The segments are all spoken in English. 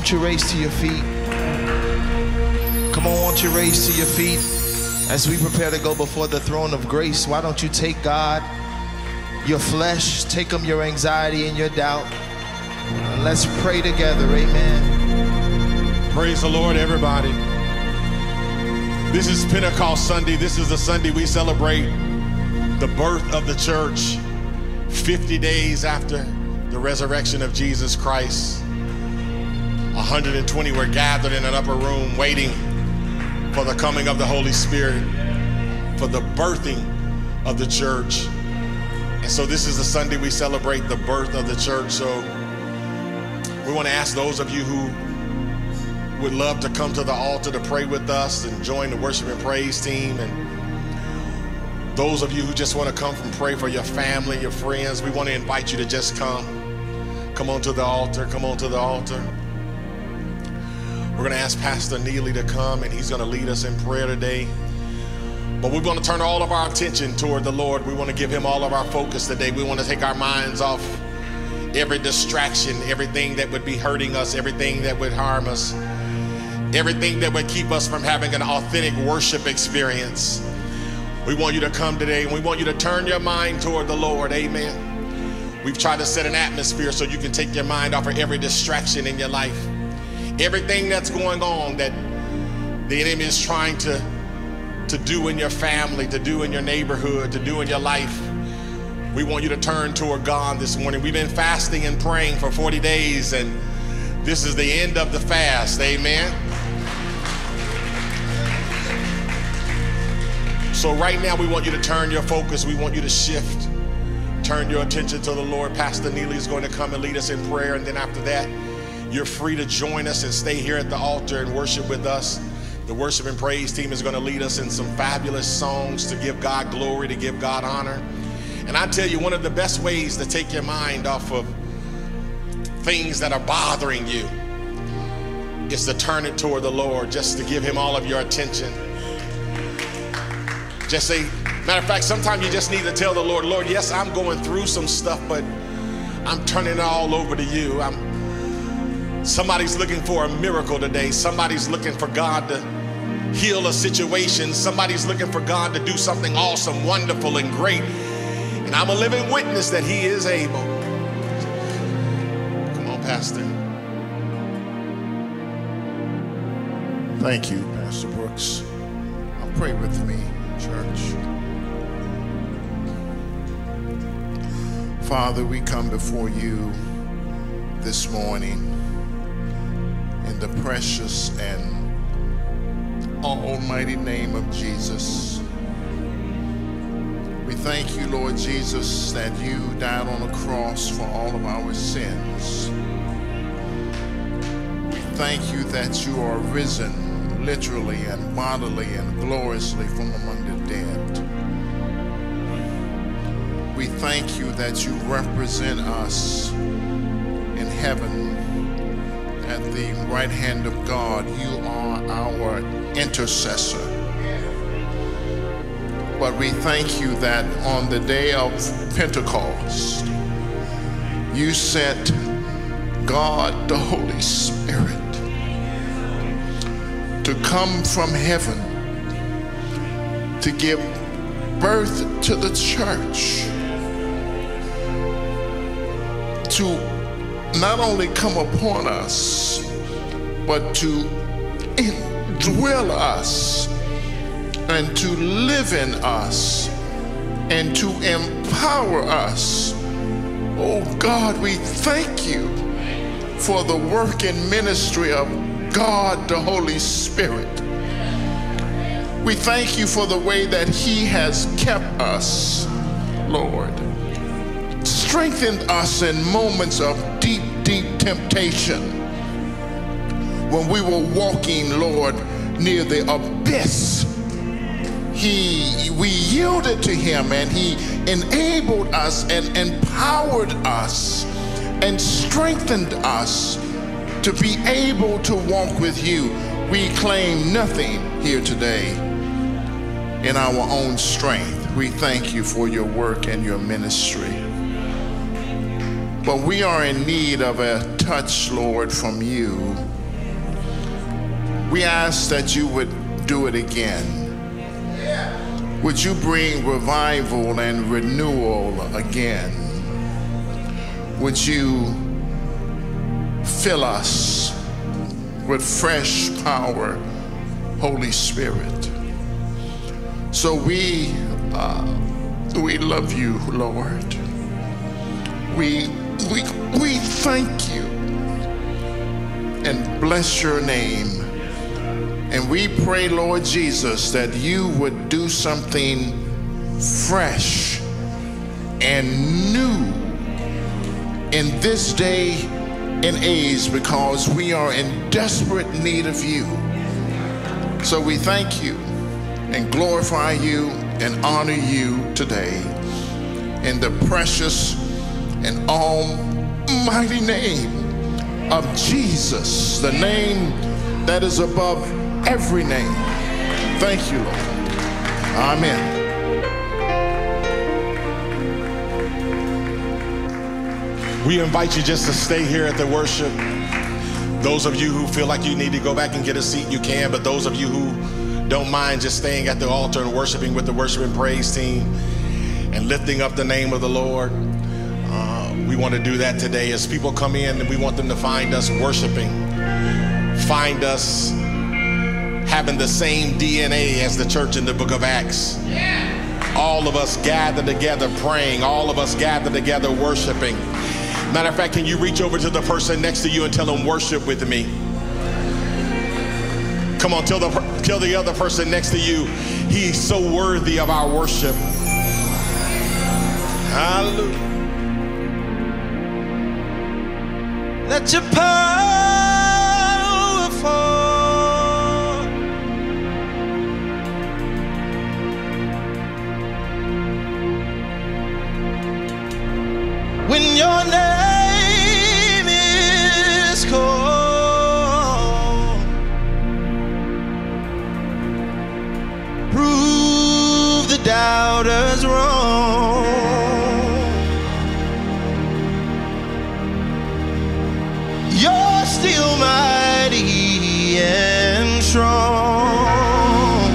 won't you raise to your feet? Come on, won't you raise to your feet as we prepare to go before the throne of grace? Why don't you take God, your flesh, take Him your anxiety and your doubt, and let's pray together. Amen. Praise the Lord, everybody. This is Pentecost Sunday. This is the Sunday we celebrate the birth of the church 50 days after the resurrection of Jesus Christ. 120 were gathered in an upper room waiting for the coming of the Holy Spirit, for the birthing of the church. And so this is the Sunday we celebrate the birth of the church. So we want to ask those of you who would love to come to the altar to pray with us and join the worship and praise team. And those of you who just want to come and pray for your family, your friends, we want to invite you to just come. Come on to the altar. Come on to the altar. We're going to ask Pastor Neely to come and he's going to lead us in prayer today. But we want to turn all of our attention toward the Lord. We want to give him all of our focus today. We want to take our minds off every distraction, everything that would be hurting us, everything that would harm us, everything that would keep us from having an authentic worship experience. We want you to come today and we want you to turn your mind toward the Lord. Amen. We've tried to set an atmosphere so you can take your mind off of every distraction in your life. Everything that's going on that the enemy is trying to, to do in your family, to do in your neighborhood, to do in your life. We want you to turn toward God this morning. We've been fasting and praying for 40 days, and this is the end of the fast. Amen. So, right now, we want you to turn your focus. We want you to shift. Turn your attention to the Lord. Pastor Neely is going to come and lead us in prayer. And then after that, you're free to join us and stay here at the altar and worship with us. The worship and praise team is going to lead us in some fabulous songs to give God glory, to give God honor. And I tell you, one of the best ways to take your mind off of things that are bothering you is to turn it toward the Lord, just to give Him all of your attention. Just say, matter of fact, sometimes you just need to tell the Lord, Lord, yes, I'm going through some stuff, but I'm turning it all over to you. I'm somebody's looking for a miracle today. Somebody's looking for God to heal a situation. Somebody's looking for God to do something awesome, wonderful, and great. And I'm a living witness that He is able. Come on, Pastor. Thank you, Pastor Brooks. I'll pray with me, church. Father, we come before you this morning in the precious and almighty name of Jesus. We thank you, Lord Jesus, that you died on the cross for all of our sins. We thank you that you are risen literally and bodily and gloriously from among the dead. We thank you that you represent us in heaven at the right hand of God. You are our intercessor. But we thank you that on the day of Pentecost, you sent God the Holy Spirit to come from heaven to give birth to the church, to not only come upon us, but to indwell us and to live in us and to empower us. Oh God, we thank you for the work and ministry of God the Holy Spirit. We thank you for the way that He has kept us, Lord. Strengthened us in moments of deep, deep temptation. When we were walking, Lord, near the abyss, He we yielded to Him and He enabled us and empowered us and strengthened us to be able to walk with you. We claim nothing here today in our own strength. We thank you for your work and your ministry. But we are in need of a touch, Lord, from you. We ask that you would do it again. Would you bring revival and renewal again? Would you fill us with fresh power, Holy Spirit? So we uh, we love you, Lord. We we we thank you and bless your name. And we pray, Lord Jesus, that you would do something fresh and new in this day and age because we are in desperate need of you. So we thank you and glorify you and honor you today in the precious and almighty name of Jesus, the name that is above every name. Thank you, Lord. Amen. We invite you just to stay here at the worship. Those of you who feel like you need to go back and get a seat, you can. But those of you who don't mind just staying at the altar and worshiping with the worship and praise team and lifting up the name of the Lord, we want to do that today. As people come in, and we want them to find us worshiping, find us having the same DNA as the church in the book of Acts. All of us gather together praying, all of us gather together worshiping. Matter of fact, can you reach over to the person next to you and tell them, worship with me? Come on, tell the, tell the other person next to you, he's so worthy of our worship. Hallelujah. Let you're fall. When your name is called, prove the doubters wrong. Still mighty and strong.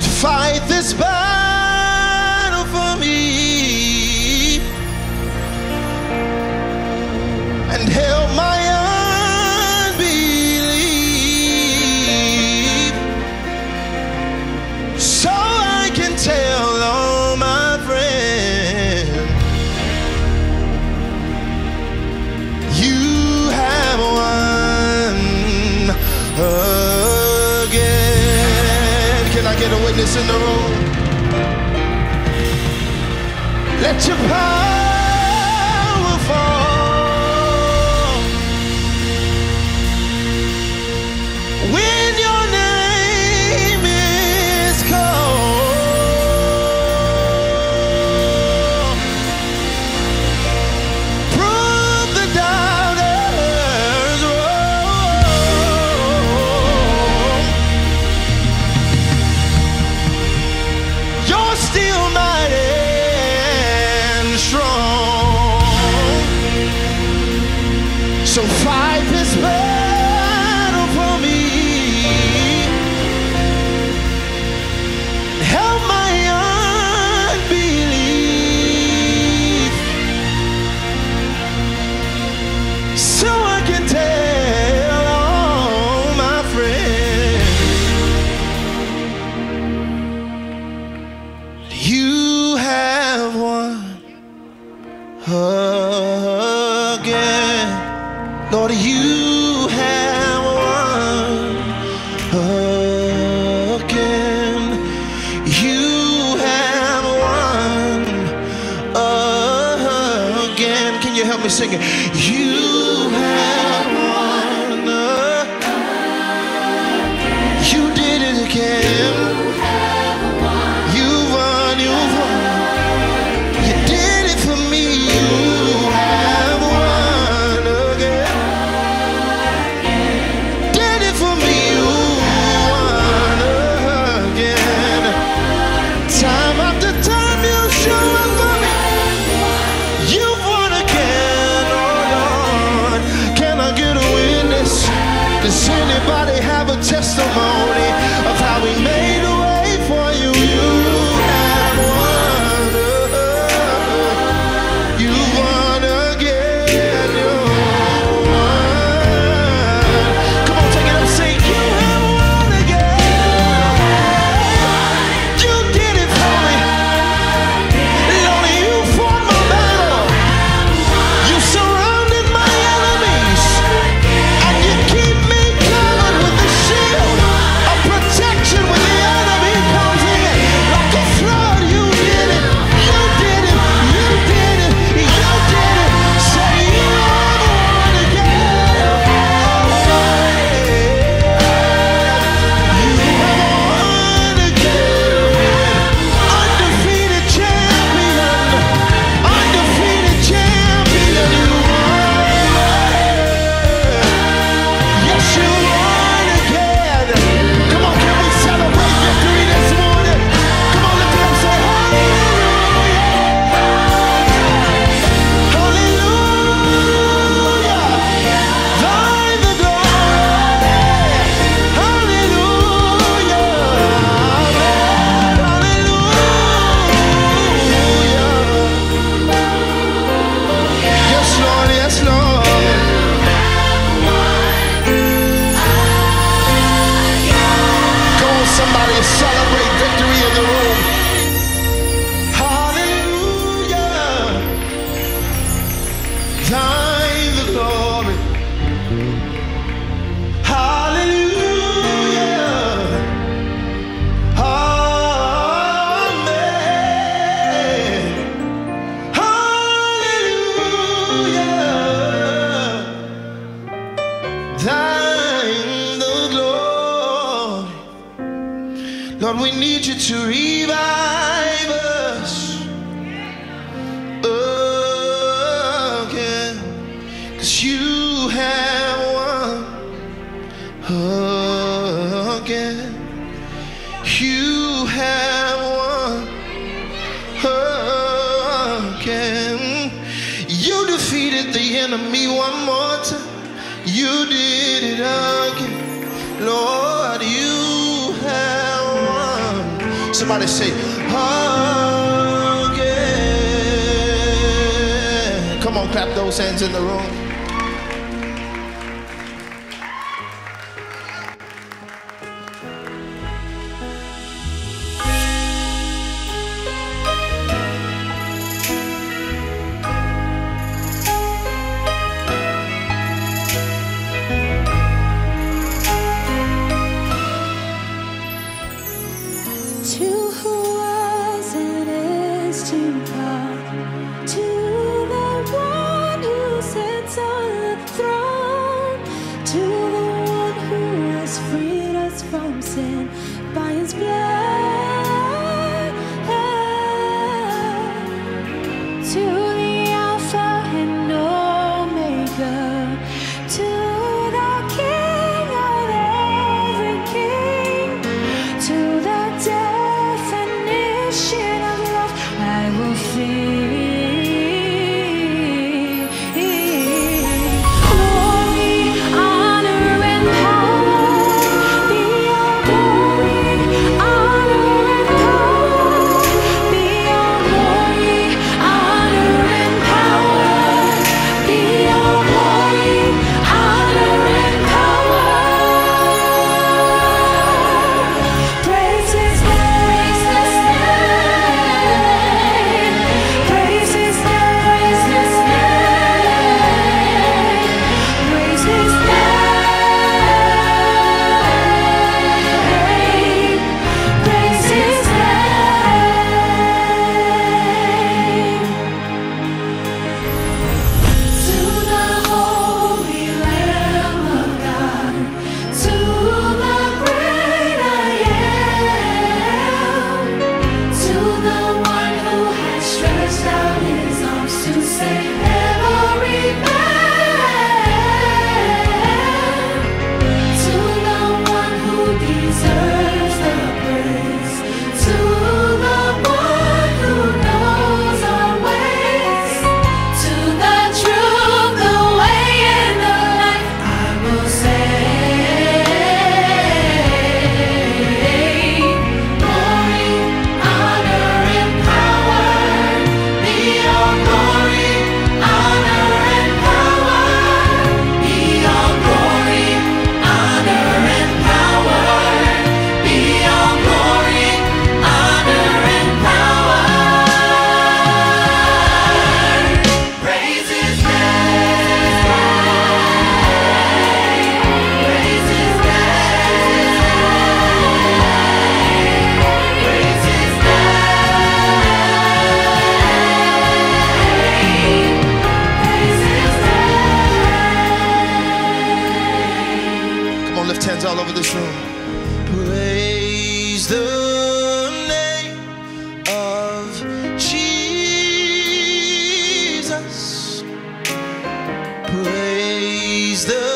Fight this battle Let Lord, we need you to revive us. Somebody say. Come on, clap those hands in the room. Praise the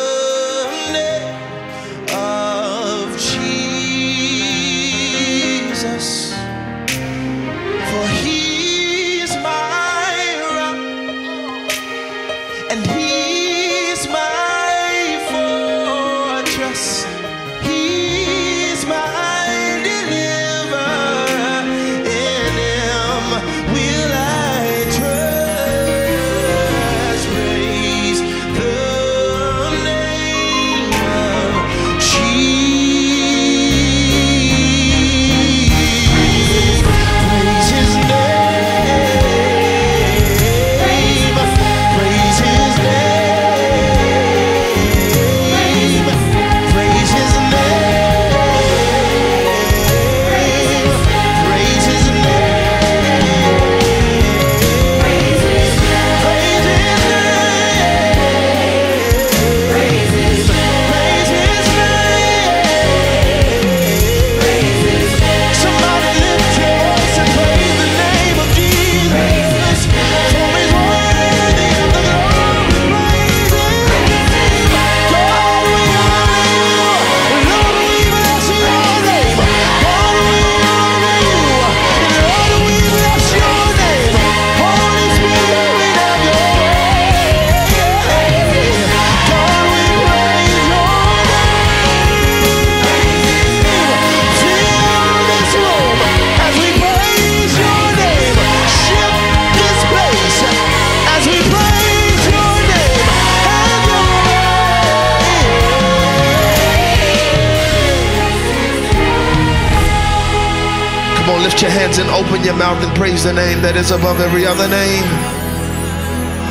your hands and open your mouth and praise the name that is above every other name.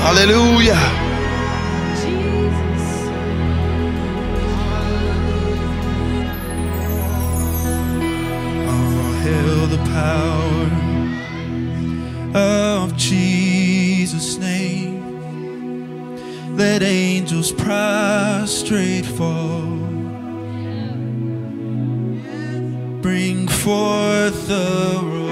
Hallelujah. Oh, hail the power of Jesus' name. Let angels prostrate fall. Bring forth the royal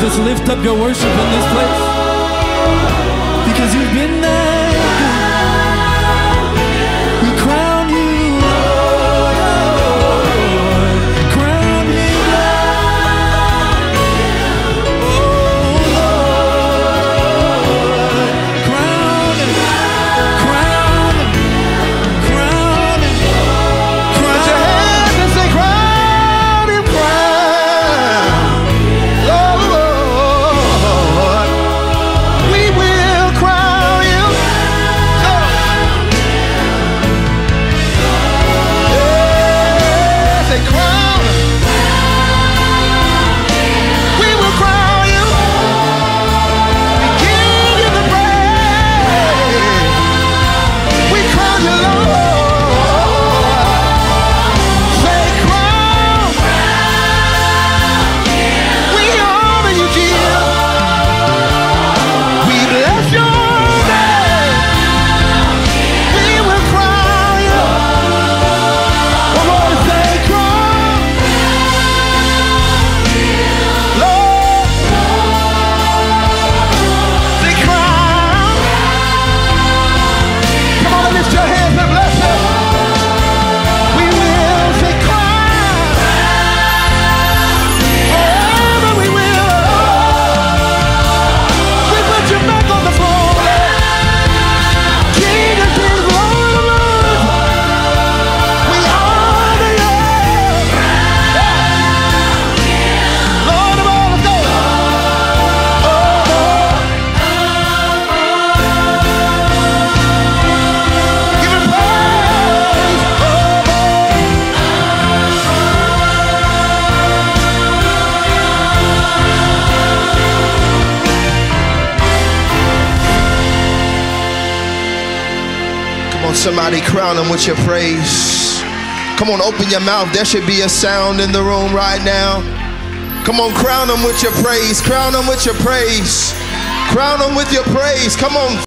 just lift up your worship in this place. Because you've been there somebody crown him with your praise. Come on, open your mouth. There should be a sound in the room right now. Come on, crown him with your praise. Crown him with your praise. Crown him with your praise. Come on.